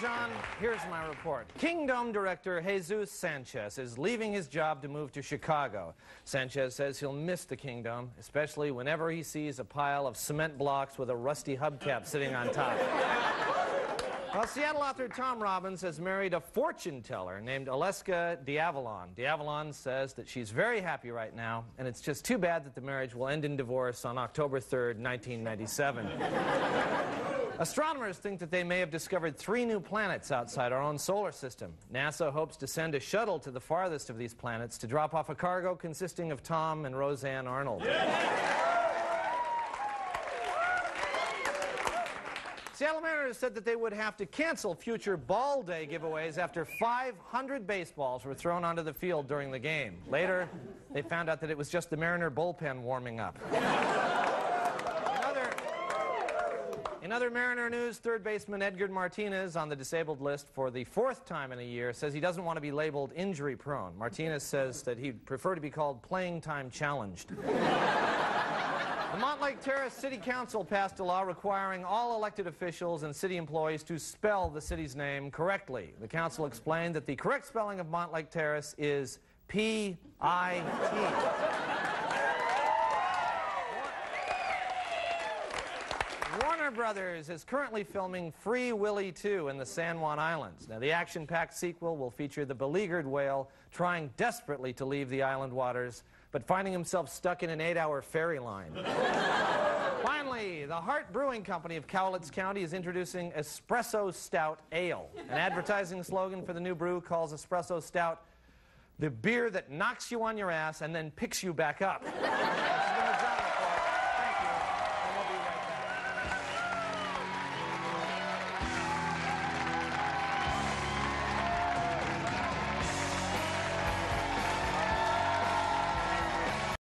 John. Here's my report. Kingdome director Jesus Sanchez is leaving his job to move to Chicago. Sanchez says he'll miss the Kingdome, especially whenever he sees a pile of cement blocks with a rusty hubcap sitting on top. Well, Seattle author Tom Robbins has married a fortune teller named Alexa D'Avalon. D'Avalon says that she's very happy right now, and it's just too bad that the marriage will end in divorce on October 3rd, 1997. Astronomers think that they may have discovered three new planets outside our own solar system. NASA hopes to send a shuttle to the farthest of these planets to drop off a cargo consisting of Tom and Roseanne Arnold. Seattle Mariners said that they would have to cancel future Ball Day giveaways after 500 baseballs were thrown onto the field during the game. Later, they found out that it was just the Mariner bullpen warming up. In other Mariner news, third baseman Edgar Martinez on the disabled list for the fourth time in a year says he doesn't want to be labeled injury prone. Martinez says that he'd prefer to be called playing time challenged. The Mountlake Terrace City Council passed a law requiring all elected officials and city employees to spell the city's name correctly. The council explained that the correct spelling of Mountlake Terrace is P Warner Brothers is currently filming Free Willy 2 in the San Juan Islands. Now, the action packed sequel will feature the beleaguered whale trying desperately to leave the island waters, but finding himself stuck in an eight hour ferry line. Finally, the Hart Brewing Company of Cowlitz County is introducing Espresso Stout Ale. An advertising slogan for the new brew calls Espresso Stout the beer that knocks you on your ass and then picks you back up.